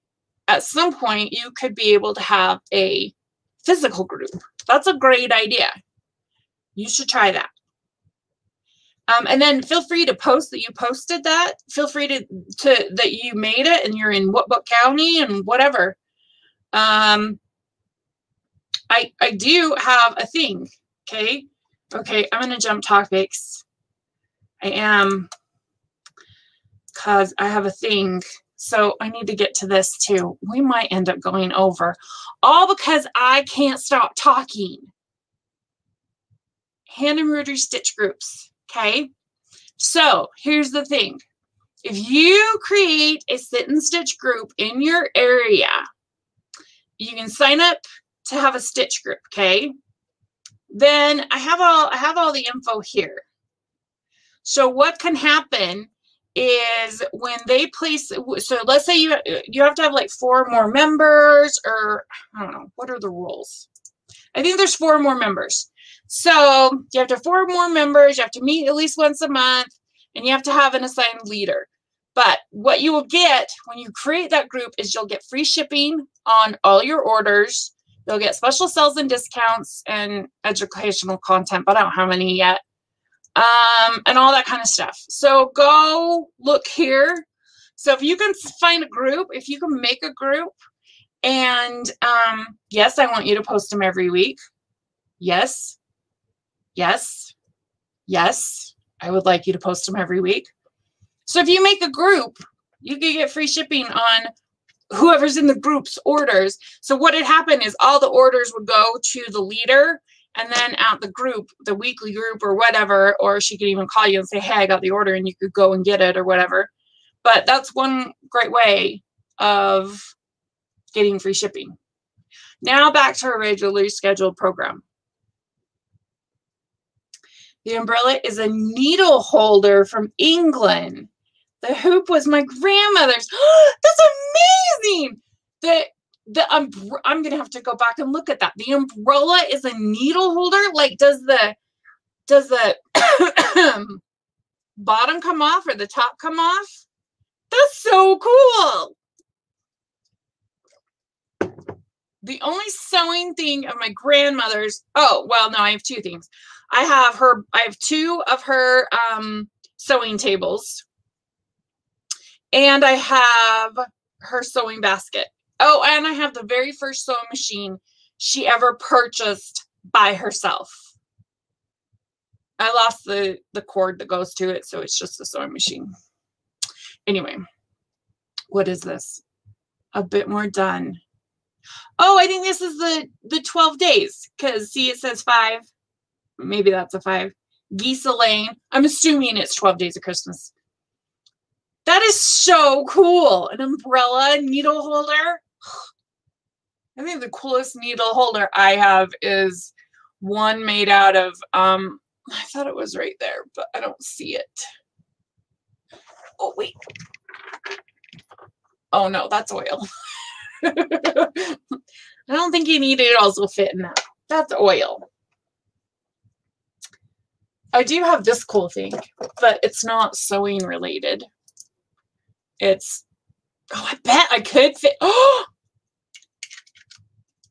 at some point you could be able to have a physical group that's a great idea you should try that um, and then feel free to post that you posted that. Feel free to, to that you made it and you're in what book county and whatever. Um, I I do have a thing. Okay. Okay, I'm gonna jump topics. I am because I have a thing. So I need to get to this too. We might end up going over. All because I can't stop talking. Hand embroidery stitch groups. Okay. So here's the thing. If you create a sit and stitch group in your area, you can sign up to have a stitch group. Okay. Then I have all I have all the info here. So what can happen is when they place so let's say you you have to have like four more members or I don't know what are the rules I think there's four more members so you have to have four more members, you have to meet at least once a month, and you have to have an assigned leader. But what you will get when you create that group is you'll get free shipping on all your orders. You'll get special sales and discounts and educational content, but I don't have any yet. Um, and all that kind of stuff. So go look here. So if you can find a group, if you can make a group, and um, yes, I want you to post them every week. Yes, Yes. Yes. I would like you to post them every week. So if you make a group, you can get free shipping on whoever's in the group's orders. So what had happened is all the orders would go to the leader and then at the group, the weekly group or whatever, or she could even call you and say, Hey, I got the order and you could go and get it or whatever. But that's one great way of getting free shipping. Now back to our regularly scheduled program. The umbrella is a needle holder from England. The hoop was my grandmother's. That's amazing. The the um, I'm gonna have to go back and look at that. The umbrella is a needle holder. Like, does the does the bottom come off or the top come off? That's so cool. the only sewing thing of my grandmother's. Oh, well, no, I have two things. I have her, I have two of her um, sewing tables. And I have her sewing basket. Oh, and I have the very first sewing machine she ever purchased by herself. I lost the the cord that goes to it, so it's just a sewing machine. Anyway, what is this? A bit more done. Oh, I think this is the the 12 days because see it says 5. Maybe that's a 5. Geese Lane. I'm assuming it's 12 days of Christmas. That is so cool. An umbrella needle holder. I think the coolest needle holder I have is one made out of um I thought it was right there, but I don't see it. Oh wait. Oh no, that's oil. I don't think any needles will fit in that. That's oil. I do have this cool thing, but it's not sewing related. It's, oh, I bet I could fit. Oh,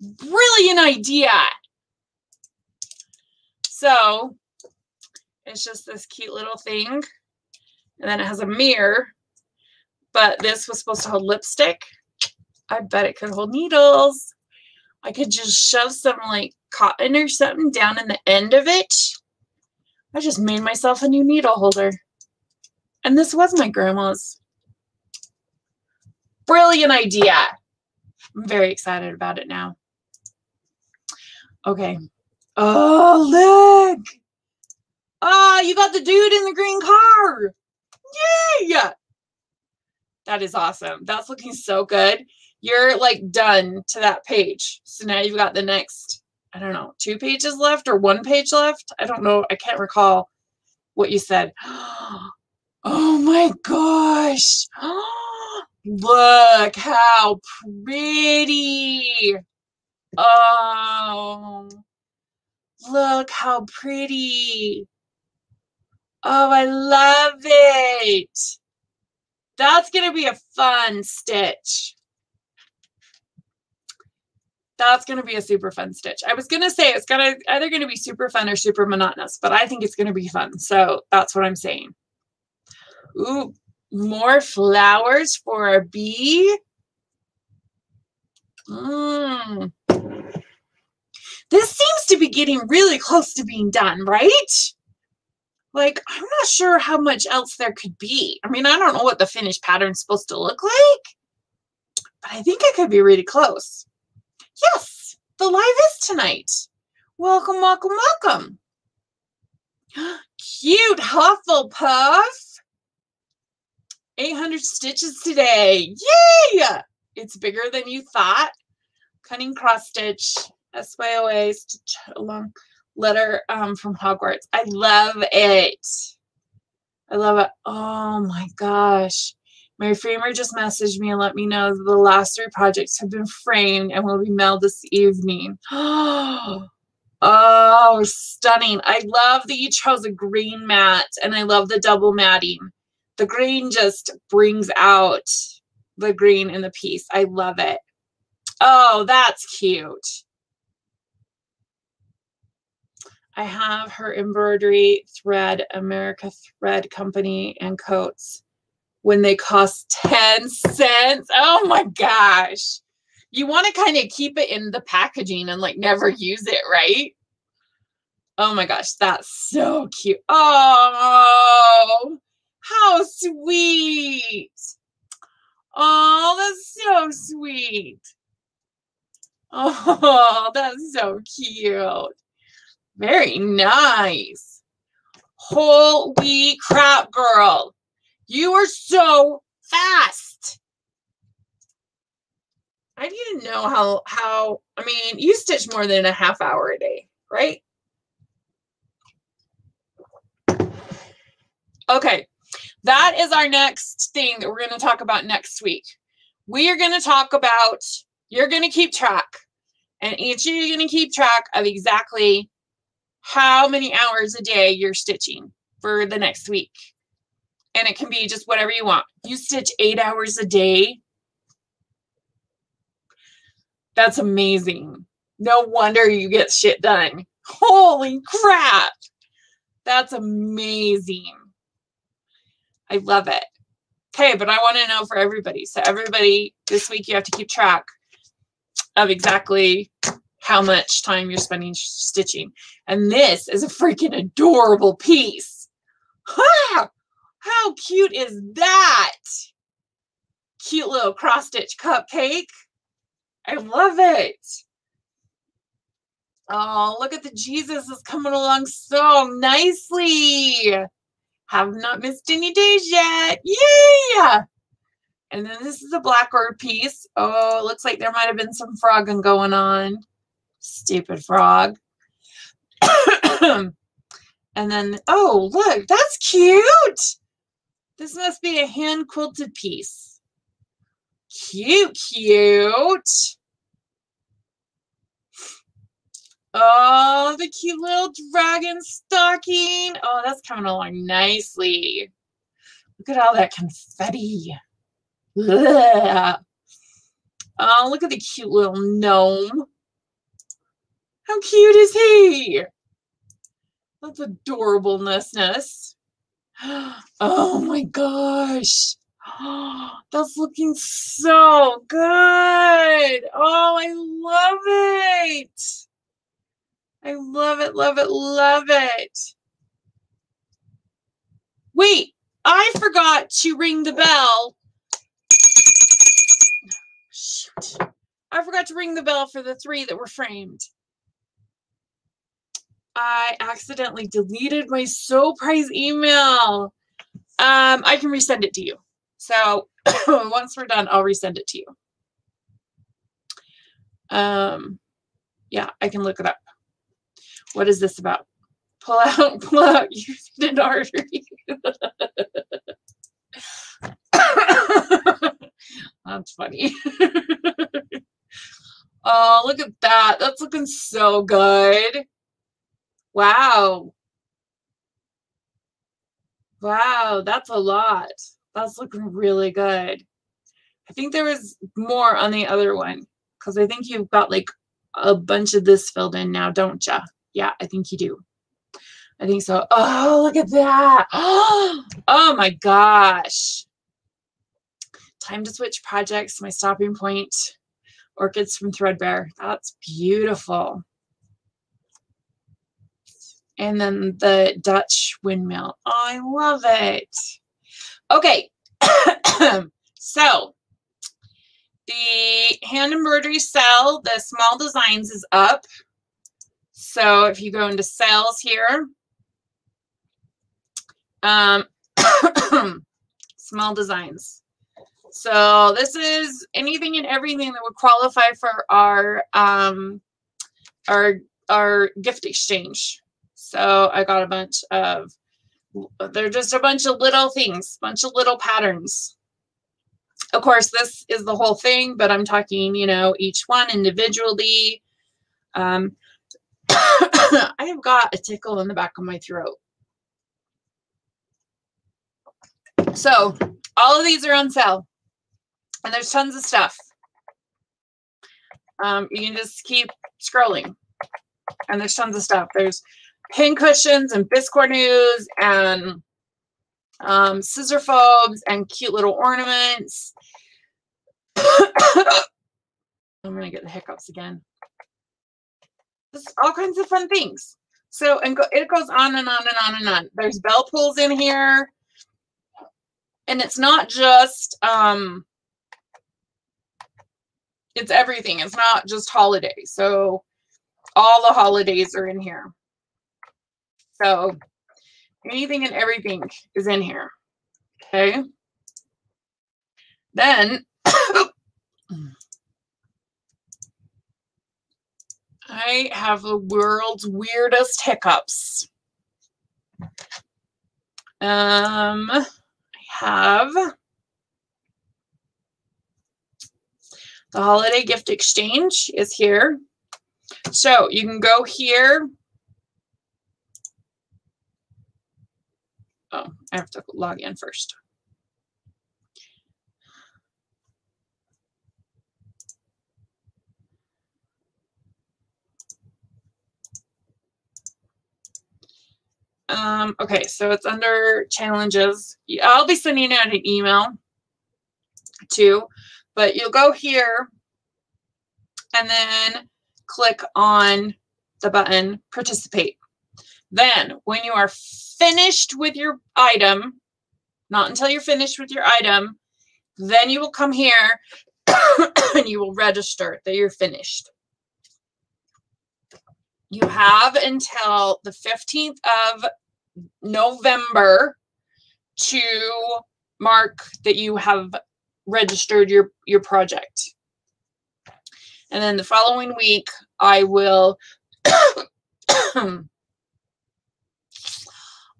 brilliant idea. So it's just this cute little thing. And then it has a mirror. But this was supposed to hold lipstick. I bet it could hold needles. I could just shove some like cotton or something down in the end of it. I just made myself a new needle holder. And this was my grandma's. Brilliant idea. I'm very excited about it now. Okay. Oh, look. Oh, you got the dude in the green car. Yay. That is awesome. That's looking so good. You're like done to that page. So now you've got the next, I don't know, two pages left or one page left. I don't know. I can't recall what you said. Oh my gosh. Look how pretty. Oh, look how pretty. Oh, I love it. That's going to be a fun stitch. That's going to be a super fun stitch. I was going to say it's gonna either going to be super fun or super monotonous, but I think it's going to be fun. So that's what I'm saying. Ooh, more flowers for a bee. Mm. This seems to be getting really close to being done, right? Like, I'm not sure how much else there could be. I mean, I don't know what the finished pattern's supposed to look like, but I think it could be really close. Yes, the live is tonight. Welcome, welcome, welcome. Cute Hufflepuff. 800 stitches today. Yay! It's bigger than you thought. Cunning cross stitch, SYOA stitch along letter um, from Hogwarts. I love it. I love it. Oh my gosh. Mary Framer just messaged me and let me know that the last three projects have been framed and will be mailed this evening. Oh, stunning. I love that you chose a green mat and I love the double matting. The green just brings out the green in the piece. I love it. Oh, that's cute. I have her embroidery thread, America Thread Company and coats when they cost 10 cents. Oh my gosh. You want to kind of keep it in the packaging and like never use it, right? Oh my gosh, that's so cute. Oh, how sweet. Oh, that's so sweet. Oh, that's so cute. Very nice. Holy crap, girl. You are so fast. I need to know how, how, I mean, you stitch more than a half hour a day, right? Okay, that is our next thing that we're going to talk about next week. We are going to talk about, you're going to keep track, and each of you are going to keep track of exactly how many hours a day you're stitching for the next week. And it can be just whatever you want. You stitch eight hours a day. That's amazing. No wonder you get shit done. Holy crap. That's amazing. I love it. Okay, but I want to know for everybody. So everybody this week you have to keep track of exactly how much time you're spending stitching. And this is a freaking adorable piece. Ha! How cute is that? Cute little cross stitch cupcake. I love it. Oh, look at the Jesus is coming along so nicely. Have not missed any days yet. Yay! And then this is a blackbird piece. Oh, looks like there might have been some frogging going on. Stupid frog. and then, oh, look, that's cute. This must be a hand quilted piece. Cute, cute. Oh, the cute little dragon stocking. Oh, that's coming along nicely. Look at all that confetti. Ugh. Oh, look at the cute little gnome. How cute is he? That's adorableness. Oh my gosh. That's looking so good. Oh, I love it. I love it, love it, love it. Wait, I forgot to ring the bell. Shoot. I forgot to ring the bell for the three that were framed. I accidentally deleted my So Prize email. Um, I can resend it to you. So once we're done, I'll resend it to you. Um, yeah, I can look it up. What is this about? Pull out, pull out you tendon artery. That's funny. oh, look at that. That's looking so good. Wow. Wow, that's a lot. That's looking really good. I think there was more on the other one because I think you've got like a bunch of this filled in now, don't you? Yeah, I think you do. I think so. Oh, look at that. Oh my gosh. Time to switch projects. My stopping point. Orchids from Threadbare. That's beautiful. And then the Dutch windmill. Oh, I love it. Okay. so the hand embroidery cell, the small designs is up. So if you go into sales here, um, small designs. So this is anything and everything that would qualify for our um, our our gift exchange. So I got a bunch of, they're just a bunch of little things, bunch of little patterns. Of course, this is the whole thing, but I'm talking, you know, each one individually. Um, I have got a tickle in the back of my throat. So all of these are on sale and there's tons of stuff. Um, you can just keep scrolling and there's tons of stuff. There's pin cushions and biscornus and um, scissor fobs and cute little ornaments. I'm going to get the hiccups again. Just all kinds of fun things. So, and go, it goes on and on and on and on. There's bell pulls in here. And it's not just, um, it's everything. It's not just holiday. So all the holidays are in here. So anything and everything is in here. Okay. Then I have the world's weirdest hiccups. Um, I have the holiday gift exchange is here. So you can go here Oh, I have to log in first. Um, okay, so it's under challenges. I'll be sending out an email too, but you'll go here and then click on the button participate. Then when you are finished with your item, not until you're finished with your item, then you will come here and you will register that you're finished. You have until the 15th of November to mark that you have registered your, your project. And then the following week, I will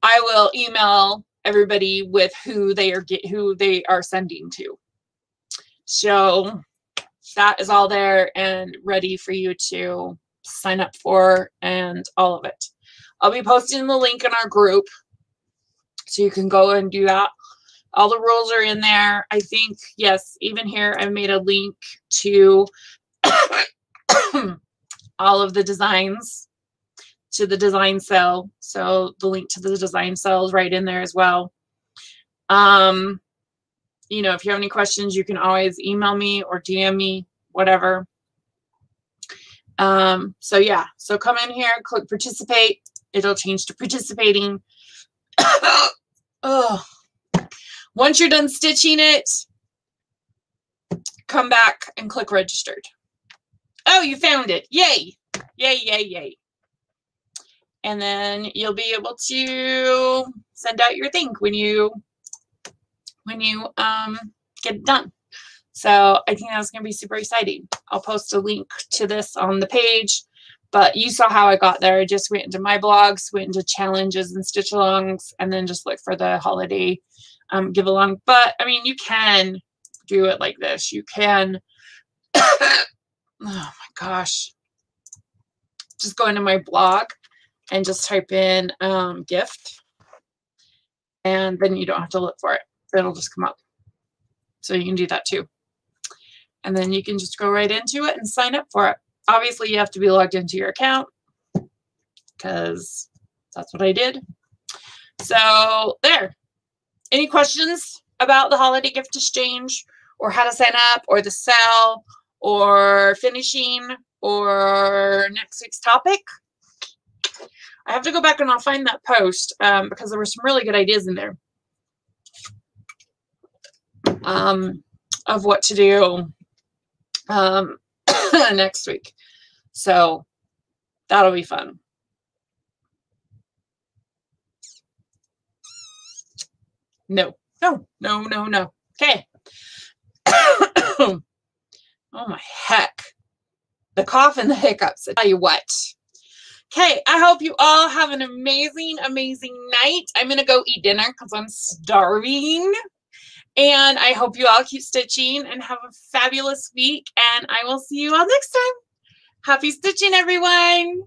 I will email everybody with who they are get who they are sending to. So that is all there and ready for you to sign up for and all of it. I'll be posting the link in our group so you can go and do that. All the rules are in there. I think, yes, even here I've made a link to all of the designs to the design cell. So the link to the design cell is right in there as well. Um, you know, if you have any questions, you can always email me or DM me, whatever. Um, so yeah, so come in here, click participate. It'll change to participating. oh. Once you're done stitching it, come back and click registered. Oh, you found it. Yay. Yay, yay, yay. And then you'll be able to send out your thing when you when you um, get it done. So I think that's going to be super exciting. I'll post a link to this on the page. But you saw how I got there. I just went into my blogs, went into challenges and stitch alongs, and then just look for the holiday um, give along. But I mean, you can do it like this. You can oh my gosh, just go into my blog and just type in um, gift. And then you don't have to look for it. It'll just come up. So you can do that too. And then you can just go right into it and sign up for it. Obviously, you have to be logged into your account because that's what I did. So there. Any questions about the holiday gift exchange or how to sign up or the sale or finishing or next week's topic. I have to go back and I'll find that post um, because there were some really good ideas in there um, of what to do um, next week. So that'll be fun. No, no, no, no, no. Okay. Oh my heck. The cough and the hiccups. I tell you what. Okay, I hope you all have an amazing, amazing night. I'm going to go eat dinner because I'm starving. And I hope you all keep stitching and have a fabulous week. And I will see you all next time. Happy stitching, everyone.